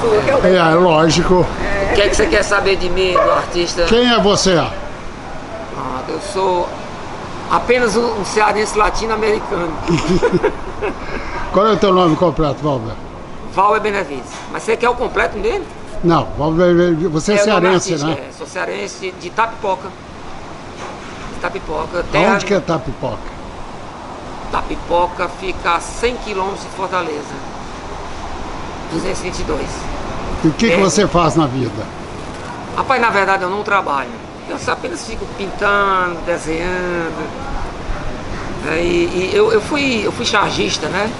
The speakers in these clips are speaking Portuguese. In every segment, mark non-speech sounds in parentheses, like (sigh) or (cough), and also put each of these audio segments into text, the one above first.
sua, que eu... É, lógico. O que é que você quer saber de mim, do artista? Quem é você? Ah, eu sou apenas um, cearense latino-americano. (laughs) Qual é o teu nome completo, Valber? Valber Benevides. Mas você quer o completo mesmo? Não, Valber, você é, nome cearense, artístico, né? É, sou cearense de, Tapipoca. De Tapipoca. Onde que é Tapipoca? Tapipoca fica a 100 quilômetros de Fortaleza. 222. E o que, que É. você faz na vida? Rapaz, na verdade eu não trabalho. Eu só apenas fico pintando, desenhando. É, e e eu, eu, fui, eu fui chargista, né?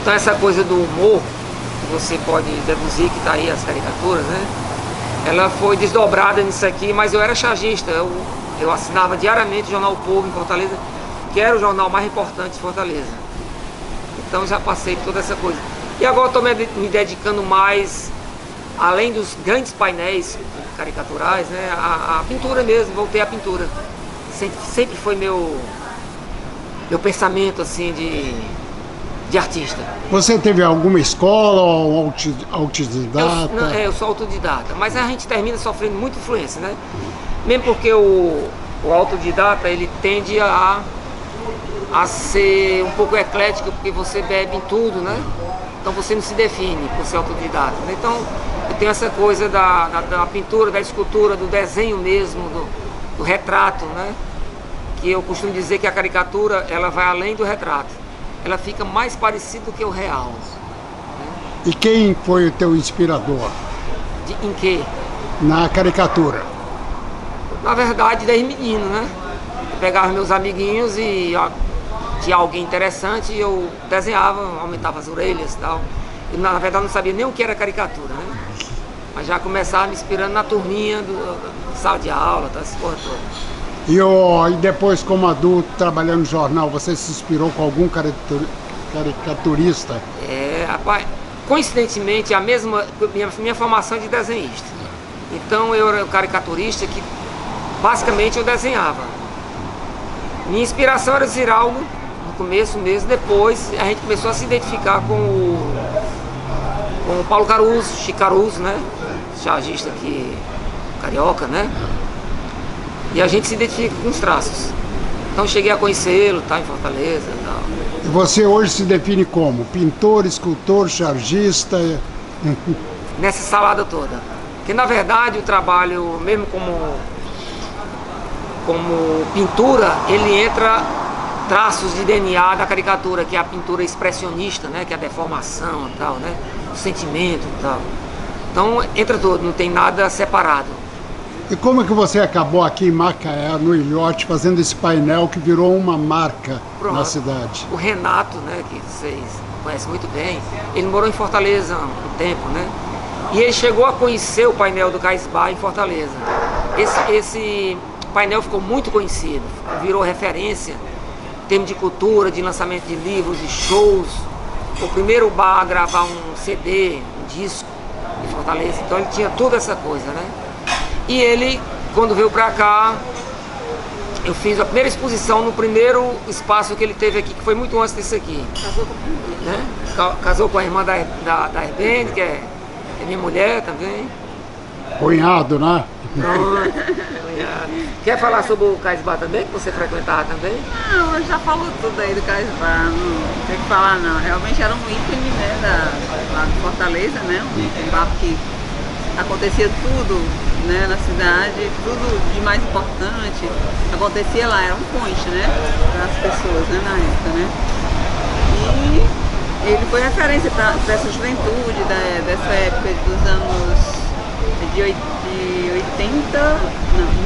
Então essa coisa do humor, que você pode deduzir que está aí as caricaturas, né? Ela foi desdobrada nisso aqui, mas eu era chargista. Eu, eu assinava diariamente o Jornal O Povo em Fortaleza, que era o jornal mais importante de Fortaleza. Então já passei por toda essa coisa. E agora estou me, dedicando mais, além dos grandes painéis caricaturais, né, a, a pintura mesmo, voltei à pintura. Sempre, sempre foi meu, meu pensamento assim de, de artista. Você teve alguma escola ou auti- Eu, autodidata? não, é, eu sou autodidata, mas a gente termina sofrendo muita influência, né? Mesmo porque o, o autodidata ele tende a, a ser um pouco eclético, porque você bebe em tudo, né? Então você não se define por ser autodidata. né? Então eu tenho essa coisa da, da, da pintura, da escultura, do desenho mesmo, do, do retrato, né? Que eu costumo dizer que a caricatura ela vai além do retrato. Ela fica mais parecida do que o real. E quem foi o teu inspirador De, em que? na caricatura? Na verdade, desde menino, né? Eu pegava meus amiguinhos e tinha alguém interessante e eu desenhava, aumentava as orelhas e tal. E na verdade não sabia nem o que era caricatura, né? Mas já começava me inspirando na turminha do, do sala de aula, tá, essa porra toda. E, o- e depois, como adulto, trabalhando no jornal, você se inspirou com algum caricatur- caricaturista? É, rapaz, coincidentemente, a mesma. Minha, minha formação é de desenhista. Então eu era um caricaturista que basicamente eu desenhava. Minha inspiração era Ziraldo, no começo mesmo, depois a gente começou a se identificar com o, com o Paulo Caruso, Chico Caruso, né? Chargista aqui, carioca, né? E a gente se identifica com os traços. Então cheguei a conhecê-lo, tá em Fortaleza e tal. E você hoje se define como? Pintor, escultor, chargista? (laughs) nessa salada toda. Porque na verdade o trabalho, mesmo como, como pintura, ele entra traços de DNA da caricatura, que é a pintura expressionista, né? que é a deformação e tal, né? o sentimento e tal. Então entra tudo, não tem nada separado. E como é que você acabou aqui em Macaé, no Ilhote, fazendo esse painel que virou uma marca Pronto. na cidade? O Renato, né, que vocês conhecem muito bem, ele morou em Fortaleza um tempo, né? E ele chegou a conhecer o painel do Caisbar em Fortaleza. Esse, esse painel ficou muito conhecido, virou referência em termos de cultura, de lançamento de livros, de shows. O primeiro bar a gravar um CD, um disco em Fortaleza. Então ele tinha toda essa coisa, né? E ele, quando veio pra cá, eu fiz a primeira exposição no primeiro espaço que ele teve aqui, que foi muito antes desse aqui. Casou com, né? Ca- Casou com a irmã da, da, da Herbene, que é, é minha mulher também. Cunhado, né? Pronto. Cunhado. Quer falar sobre o Caisbar também, que você frequentava também? Não, já falou tudo aí do Casbar, não tem que falar não. Realmente era um ícone, né, da, lá de Fortaleza, né? Um, um bar que acontecia tudo né, na cidade, tudo de mais importante acontecia lá, era um point, né? Para as pessoas, né, na época, né? E ele foi referência para essa juventude da- dessa época dos anos de, oit- de 80,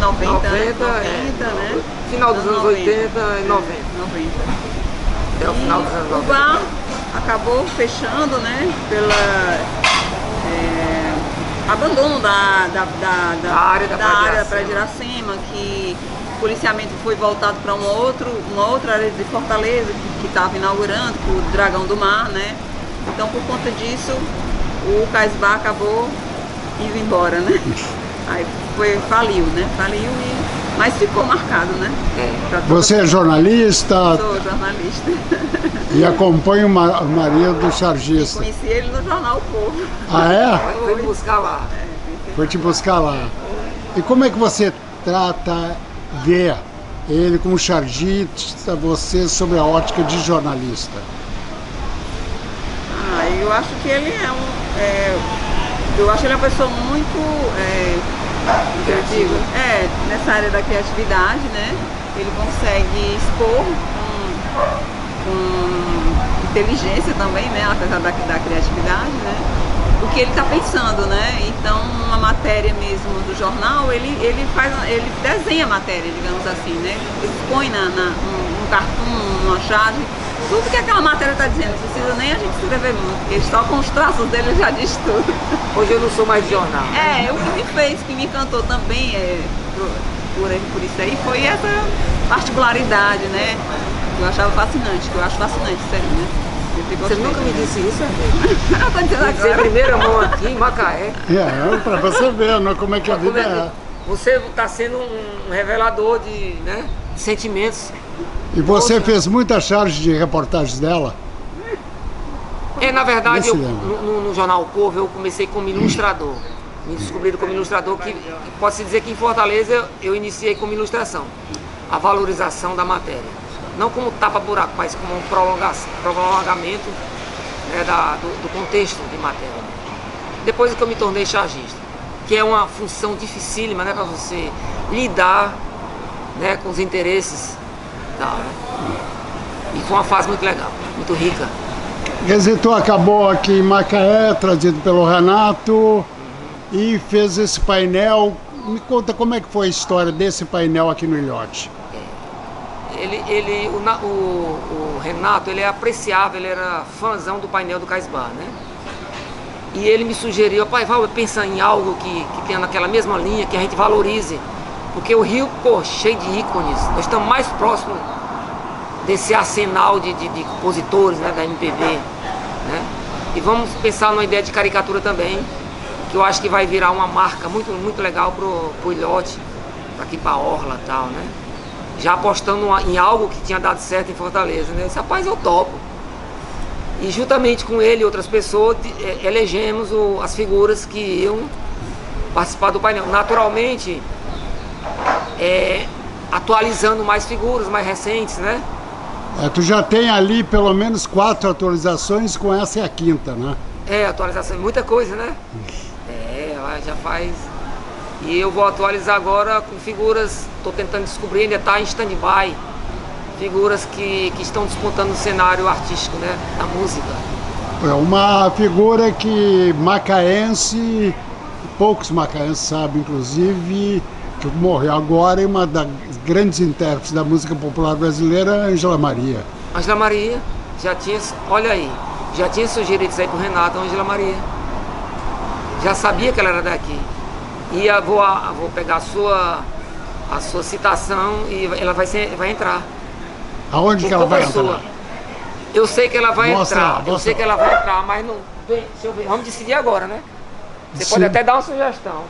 não, 90, 90, 90, 90 é. né? Final dos anos 80 e 90. 90. Até o final dos anos O 90. bar acabou fechando, né? Pela é, abandono da, da, da, Da área da de área Iracema. Praia de Iracema, que o policiamento foi voltado para um outro, uma outra área de Fortaleza que estava inaugurando, o Dragão do Mar, né? Então por conta disso o Cais Bar acabou indo embora, né? (laughs) Aí foi, faliu, né? Faliu e Mas ficou marcado, né? É. Você é jornalista? Sou jornalista. (laughs) E acompanha o marido do chargista? Conheci ele no jornal O Povo. Ah, é? Foi buscar lá. Foi te buscar lá. E como é que você trata, vê ele como chargista, você sobre a ótica de jornalista? Ah, eu acho que ele é um. É, eu acho ele uma pessoa muito. É, eu digo, é, nessa área da criatividade, né? Ele consegue expor com, com inteligência também, né? Apesar da, da criatividade, né? o que ele está pensando, né? Então, uma matéria mesmo do jornal, ele, ele faz, ele desenha a matéria, digamos assim, né? Ele põe na, na um, um cartoon, uma charge, tudo que aquela matéria está dizendo, não precisa nem a gente escrever muito, porque só com os traços dele já diz tudo. Hoje eu não sou mais de jornal. Né? É, o que me fez, que me encantou também, é, por, por isso aí, foi essa particularidade, né? Que eu achava fascinante, que eu acho fascinante isso aí, né? Você nunca me disse isso, (laughs) Eu tô dizendo Você primeira mão aqui em Macaé. É, pra você ver né, como é que a vida é. Você está sendo um revelador de, né, de sentimentos. E você fez muita charge de reportagens dela? É, na verdade, eu, no, no, jornal o Povo eu comecei como ilustrador. Me descobriram como ilustrador, que pode-se dizer que em Fortaleza eu iniciei como ilustração. A valorização da matéria não como tapa-buraco, mas como um prolongamento né, da, do, do, contexto de matéria. Depois que eu me tornei chargista, que é uma função dificílima né, para você lidar né, com os interesses da né? E foi uma fase muito legal, muito rica. Tu acabou aqui em Macaé, trazido pelo Renato, uhum. e fez esse painel. Me conta como é que foi a história desse painel aqui no Ilhote ele, ele o, o, o, Renato, ele é apreciável, ele era fãzão do painel do Caisbar, né? E ele me sugeriu, pai, vai pensar em algo que, que tenha naquela mesma linha, que a gente valorize. Porque o Rio, pô, cheio de ícones, nós estamos mais próximos desse arsenal de, de, de compositores né, da MPB, né? E vamos pensar numa ideia de caricatura também, que eu acho que vai virar uma marca muito, muito legal pro, pro Ilhote, aqui pra Orla e tal, né? já apostando em algo que tinha dado certo em Fortaleza. Né? Eu disse, rapaz, eu topo. E juntamente com ele e outras pessoas, é, elegemos o, as figuras que iam participar do painel. Naturalmente, é, atualizando mais figuras, mais recentes, né? É, tu já tem ali pelo menos quatro atualizações, com essa é a quinta, né? É, atualização, muita coisa, né? É, já faz e eu vou atualizar agora com figuras, estou tentando descobrir, ainda está em stand-by, figuras que, que estão disputando no cenário artístico, né, da música. É uma figura que macaense, poucos macaenses sabem, inclusive, que morreu agora, e uma das grandes intérpretes da música popular brasileira, Angela Maria. Angela Maria, já tinha, olha aí, já tinha sugerido isso aí pro Renato, Angela Maria. Já sabia que ela era daqui. E eu vou, vou pegar a sua, a sua citação e ela vai, ser, vai entrar. Aonde que ela vai entrar? Eu sei que ela vai mostra, entrar, mostra. eu sei que ela vai entrar, mas não. Deixa eu ver, vamos decidir agora, né? Você Sim. pode até dar uma sugestão.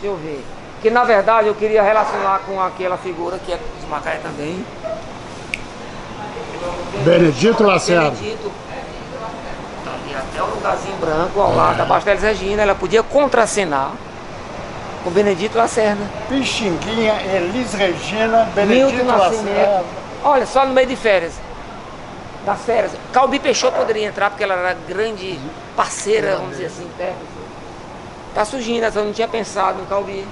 Deixa eu ver. Que na verdade eu queria relacionar com aquela figura que é de Macaé também. Benedito Lacerda. Benedito tá ali até o lugarzinho branco ao lado da Basteles Regina, ela podia contracenar o Benedito Lacerda. Pixinguinha, Elis Regina, Benedito Lacerda. Olha, só no meio de férias. Das férias. Calbi Peixoto poderia entrar porque ela era grande parceira, vamos dizer assim, Tá surgindo, eu não tinha pensado no Calbi.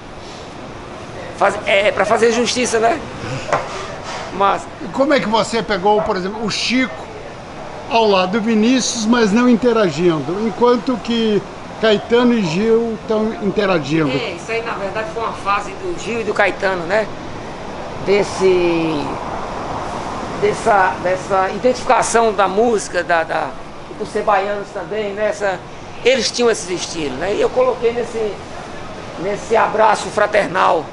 Faz, é, para fazer justiça, né? Mas. Como é que você pegou, por exemplo, o Chico ao lado do Vinícius, mas não interagindo? Enquanto que Caetano e Gil estão interagindo. É, isso aí na verdade foi uma fase do Gil e do Caetano, né? Desse. Dessa, dessa identificação da música, da, da, dos ser baianos também, nessa. Né? Eles tinham esses estilos, né? E eu coloquei nesse, nesse abraço fraternal,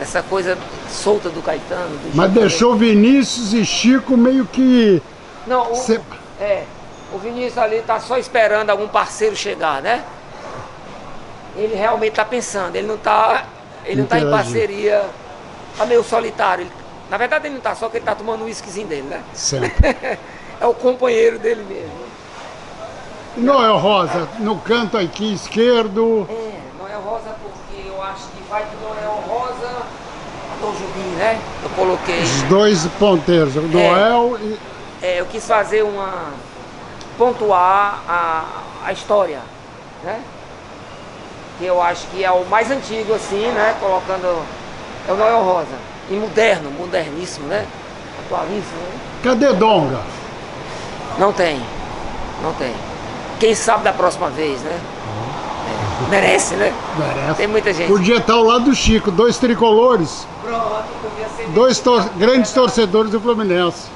essa coisa solta do Caetano. Do Mas deixou Vinícius e Chico meio que. Não, o, é. O Vinícius ali está só esperando algum parceiro chegar, né? Ele realmente está pensando, ele não está ele não tá em parceria tá meio solitário. Ele- na verdade ele não tá só porque ele tá tomando o whiskyzinho dele, né? Sempre. (laughs) é o companheiro dele mesmo. Noel Rosa, no canto aqui esquerdo, É, Noel Rosa porque eu acho que vai de Noel Rosa Jubim, né? Eu coloquei. os dois ponteiros, o Noel e É, eu quis fazer uma. pontuar a, a história, né? Que eu acho que é o mais antigo, assim, né? Colocando. É o Noel Rosa. E moderno, moderníssimo, né? Atualíssimo, né? cadê Donga? Não tem. Não tem. Quem sabe da próxima vez, né? É, merece, né? Merece. Tem muita gente. Podia estar ao lado do Chico, dois tricolores, Pronto, podia ser. dois tor- grandes torcedores do Fluminense.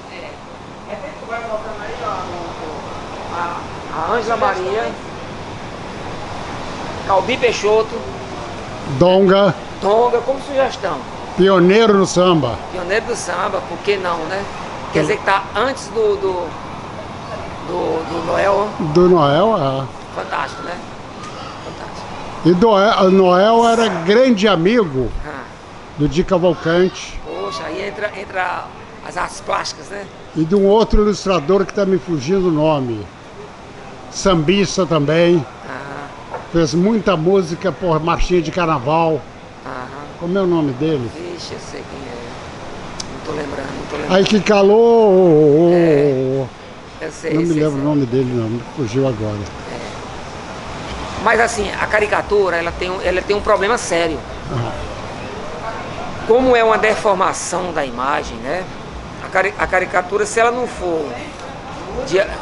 É tempo que vai voltando aí, ó. o- o- A Ângela Maria. Calbi Peixoto. Donga, Tonga como sugestão. pioneiro no samba. Pioneiro do samba, por que não, né? Quer dizer que tá antes do. do, do, do Noel. Do Noel, é. Fantástico, né? E Noel, Noel era grande amigo Ah, do Di Cavalcante poxa, aí entra, entra as artes plásticas, né? e de um outro ilustrador que está me fugindo o nome. Sambista também. Aham, Fez muita música por marchinha de carnaval. aham. Como é o nome dele? Vixe, eu sei quem é. Não tô lembrando, não tô lembrando. Aí que calou. É. Eu sei, Não me sei, lembro sei. o nome dele, não. Me fugiu agora. Mas assim, a caricatura, ela tem, ela tem um problema sério. Como é uma deformação da imagem, né? A, cari- a caricatura, se ela não for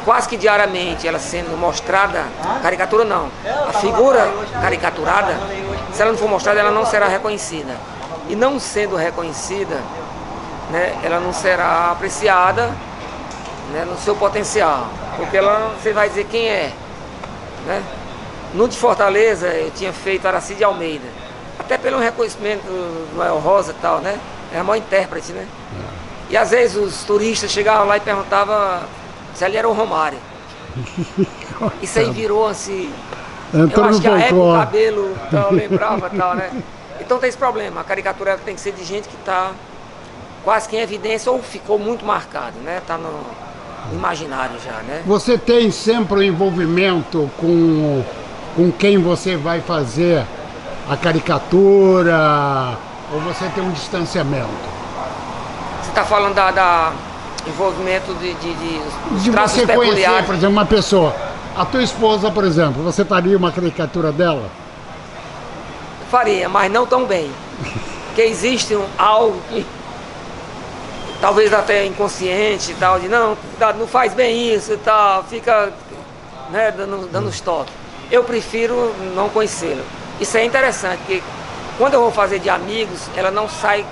quase que diariamente ela sendo mostrada, caricatura não, a figura caricaturada, se ela não for mostrada, ela não será reconhecida. E não sendo reconhecida, né, ela não será apreciada né, no seu potencial. Porque ela, você vai dizer quem é. Né? No de Fortaleza, eu tinha feito Aracide Almeida. Até pelo reconhecimento do Noel Rosa e tal, né? É a maior intérprete, né? E às vezes os turistas chegavam lá e perguntavam se ali era o Romário. (laughs) Isso aí virou assim. Eu Entrou acho no que a época o cabelo tal, lembrava tal, né? (laughs) Então tem esse problema. A caricatura tem que ser de gente que está quase que em evidência ou ficou muito marcado, né? Tá no imaginário já, né? Você tem sempre um envolvimento com, com quem você vai fazer a caricatura? Ou você tem um distanciamento? Você está falando da, da envolvimento de, de, de, De você conhecer, por exemplo, uma pessoa. A tua esposa, por exemplo, você faria uma caricatura dela? Faria, mas não tão bem. Porque existe um, algo que talvez até inconsciente e tal, de não, não faz bem isso e tal, fica né, dando, dando os toques. Eu prefiro não conhecê-lo. Isso é interessante, porque quando eu vou fazer de amigos, ela não sai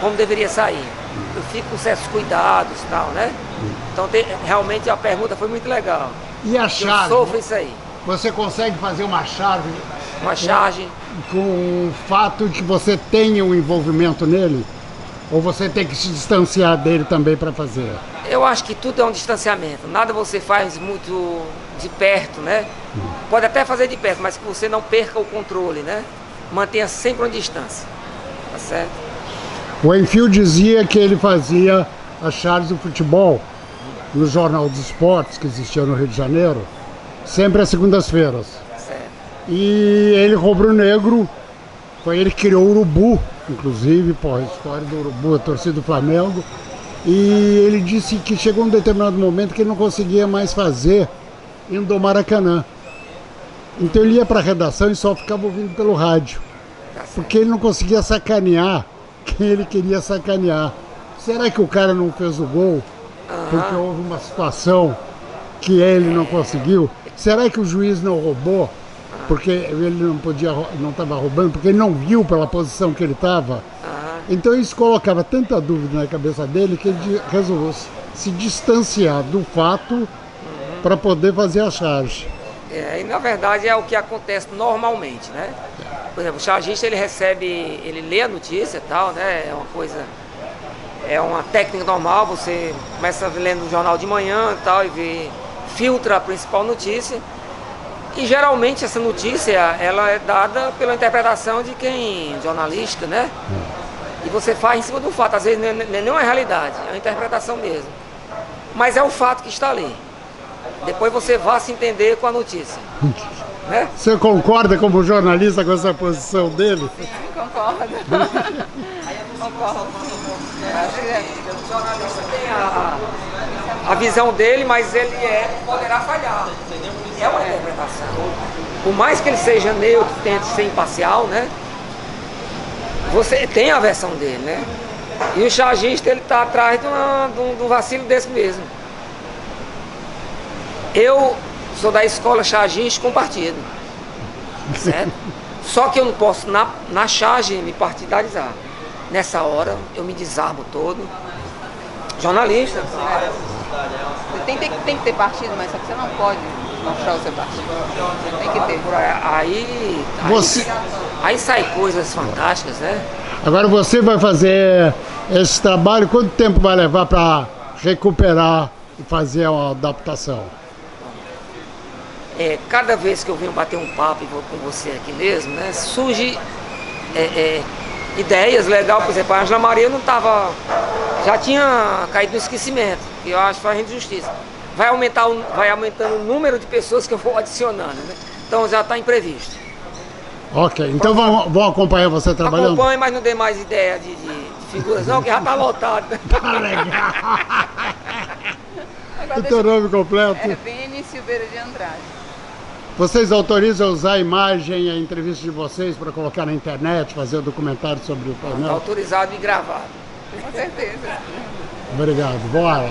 como deveria sair. Eu fico com certos cuidados e tal, né? Então tem- realmente a pergunta foi muito legal. E a Eu chave? sofro isso aí. Você consegue fazer uma chave Uma charge. com o fato de que você tenha um envolvimento nele? Ou você tem que se distanciar dele também para fazer? Eu acho que tudo é um distanciamento. Nada você faz muito de perto, né? Pode até fazer de perto, mas que você não perca o controle, né? Mantenha sempre uma distância. Tá certo? O Enfio dizia que ele fazia as chaves do futebol no Jornal dos Esportes, que existia no Rio de Janeiro, sempre às segundas-feiras. E ele rubro-negro, foi ele que criou o Urubu, inclusive, pô, a história do Urubu, a torcida do Flamengo. E ele disse que chegou um determinado momento que ele não conseguia mais fazer indo do Maracanã. Então ele ia para a redação e só ficava ouvindo pelo rádio. Porque ele não conseguia sacanear quem ele queria sacanear. Será que o cara não fez o gol porque houve uma situação que ele não conseguiu? Será que o juiz não roubou porque ele não podia, não estava roubando porque ele não viu pela posição que ele estava? Então isso colocava tanta dúvida na cabeça dele que ele resolveu se distanciar do fato para poder fazer a charge. É, e na verdade é o que acontece normalmente, né? Por exemplo, o chargista ele recebe, ele lê a notícia e tal, né? É uma coisa, é uma técnica normal, você começa lendo o jornal de manhã e tal e vê, filtra a principal notícia. E geralmente essa notícia ela é dada pela interpretação de quem jornalística, né? E você faz em cima do fato, às vezes não é, não é nenhuma realidade, é uma interpretação mesmo. Mas é o fato que está ali. Depois você vá se entender com a notícia. né? Você concorda como jornalista com essa posição dele? Sim, (laughs) concordo. (laughs) concordo. Acho que é. O jornalista tem a, a visão dele, mas ele é, poderá falhar. É uma interpretação. Por mais que ele seja neutro, tente ser imparcial, né? Você tem a versão dele, né? E o chargista, ele tá atrás de, uma, um, de um vacilo desse mesmo. Eu sou da escola chargista com partido. Certo? Só que eu não posso, na, na charge, me partidarizar. Nessa hora, eu me desarmo todo. Jornalista, claro. Você tem, tem, tem que ter partido, mas só que você não pode mostrar o seu partido. Tem que ter. Aí, aí, Você- aí sai coisas fantásticas, né? Agora você vai fazer esse trabalho, quanto tempo vai levar para recuperar e fazer uma adaptação? É, cada vez que eu venho bater um papo e vou com você aqui mesmo, né, surge é, é, ideias legais, por exemplo, a Angela Maria não estava. Já tinha caído no esquecimento, que eu acho fazendo justiça. Vai, aumentar o, vai aumentando o número de pessoas que eu vou adicionando, né? Então já está imprevisto. Ok, então vão, vão acompanhar você trabalhando? Acompanhe, mas não dê mais ideia de, de- de figuras, não, que já está lotado. né? (laughs) Tá legal. Agora O teu nome completo? É Vene Silveira de Andrade. Vocês autorizam usar a imagem e a entrevista de vocês para colocar na internet, fazer o documentário sobre o Está painel? autorizado e gravado. Com certeza. Obrigado. Bora.